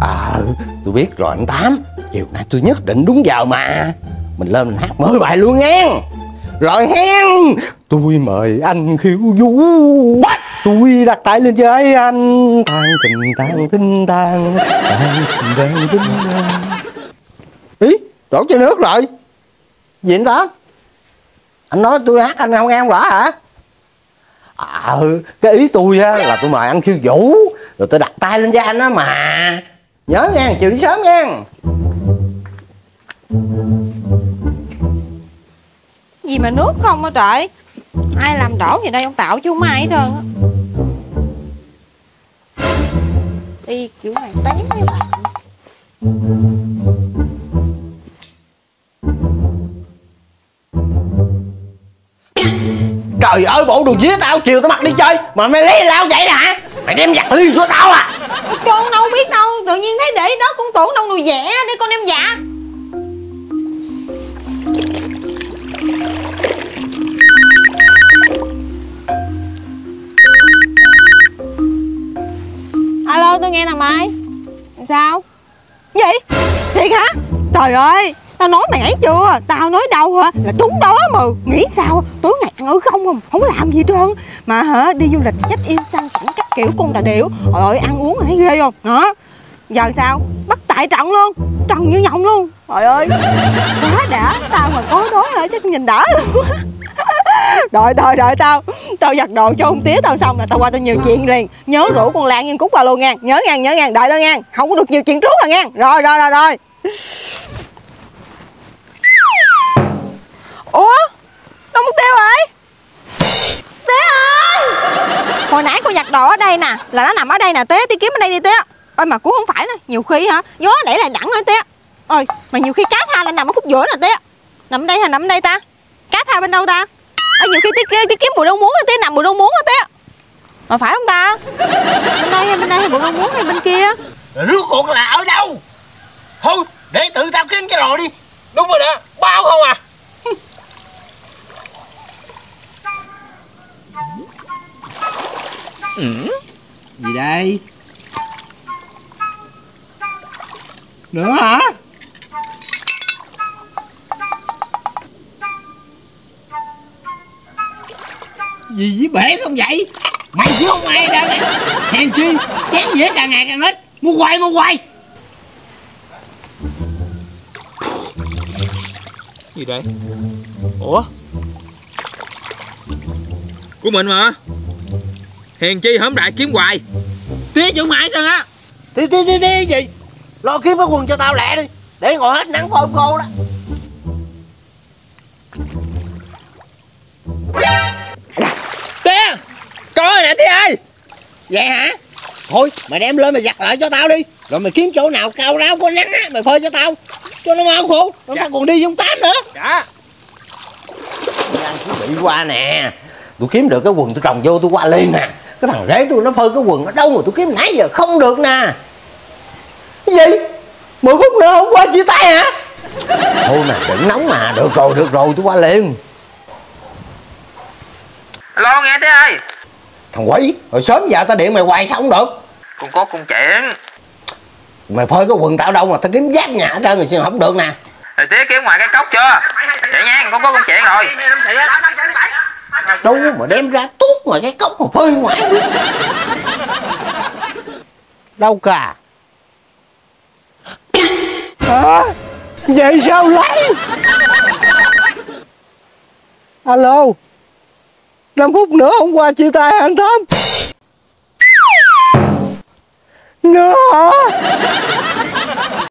À tôi biết rồi, anh Tám. Chiều nay tôi nhất định đúng giờ mà. Mình lên mình hát mới bài luôn nghe. Rồi hen. Tôi mời anh khiêu vũ. Tôi đặt tay lên chơi anh. Tàn tình tàn tinh tàn Tàn tình tàn tinh tàn Ý, đổ chai nước rồi. Gì anh Tám? Anh nói tôi hát anh không nghe không rõ hả? À cái ý tôi á là tôi mời anh khiêu vũ. Rồi tôi đặt tay lên cho anh á mà. Nhớ nha chiều đi sớm nha. Gì mà nước không hả trời? Ai làm đổ vậy đây? Ông Tạo chứ không ai hết trơn á. Đi kiểu này với bà Trời ơi bộ đồ día tao chiều tao mặc đi chơi. Mà mày lấy lao vậy hả? Mày đem giặt ly của tao à con đâu biết đâu, Tự nhiên thấy để đó con tưởng đâu đồ vẽ, Để con đem dạ. Alo, tôi nghe nè Mai. Sao? Gì? Thiệt hả? Trời ơi! Tao nói mày ấy chưa? Tao nói đâu hả? Là trúng đó mà. Nghĩ sao? Tối ngày ăn ở không không? Không làm gì trơn. Mà hả, Đi du lịch check in sang chảnh các kiểu con đà điệu Trời ơi, ăn uống thấy ghê không? Hả? Giờ sao? Bắt tại trận luôn. Trần như nhộng luôn. Trời ơi. Quá đã. Tao mà có đó hả? Chắc nhìn đỡ luôn Đợi đợi đợi tao. Tao giặt đồ cho ông tía tao xong là tao qua tao nhiều chuyện liền. Nhớ rủ con Lan Nhân Cúc vào luôn nha. Nhớ ngang nhớ ngang đợi tao nha. Không có được nhiều chuyện trước rồi nha. Rồi rồi rồi rồi. Ủa? Đâu mất tiêu rồi? Tía ơi! Hồi nãy cô giặt đồ ở đây nè Là nó nằm ở đây nè tía Tía kiếm ở đây đi tía Ôi mà cũng không phải nè Nhiều khi hả? Gió đẩy lại đẳng nữa tía Ôi mà nhiều khi cá tha là nằm ở khúc giữa nè tía Nằm đây hay nằm đây ta. Cá tha bên đâu ta? Ở nhiều khi tía, tía kiếm bùi đâu muốn tía nằm bùi đâu muốn tía Mà phải không ta? Bên đây hay bên đây hay bùi đâu muốn hay bên kia? Rốt cuộc là ở đâu? Thôi để tự tao kiếm cái rồi đi. Đúng rồi đó Bao không à? Ừ. Gì đây? Nữa hả? Gì với bể không vậy? Mày chứ không ai đâu Hèn chi, Chán dễ càng ngày càng ít Mua hoài mua hoài Gì đây Ủa Của mình mà Hèn chi hổm đại kiếm hoài. Tía chữ mãi trơn á. Tí tí tí tí gì? Lo kiếm cái quần cho tao lẹ đi Để ngồi hết nắng phơi khô đó. Tía rồi nè tía ơi. Vậy hả? Thôi mày đem lên mày giặt lại cho tao đi. Rồi mày kiếm chỗ nào cao ráo có nắng á Mày phơi cho tao. Cho nó mau khô Rồi tao còn đi giống tám nữa. Dạ. Đang chuẩn bị qua nè. Tôi kiếm được cái quần tôi trồng vô tôi qua liền nè Cái thằng rể tôi nó phơi cái quần ở đâu mà tôi kiếm nãy giờ? Không được nè. Cái gì? 10 phút nữa hôm qua chia tay hả? Thôi mà đừng nóng mà. Được rồi được rồi tôi qua liền. Alo nghe tía ơi Thằng quỷ Hồi sớm giờ tao điện mày hoài sao không được? Con có công chuyện Mày phơi cái quần tao đâu mà tao kiếm giác nhà ở trên rồi sao không được nè? Rồi tía kiếm ngoài cái cốc chưa? Vậy nha con có công chuyện rồi. Đâu mà đem ra ngoài cái cốc mà phơi ngoài. Đâu cả. À, vậy sao lấy alo? 5 phút nữa hôm qua chia tay anh thơm nữa hả?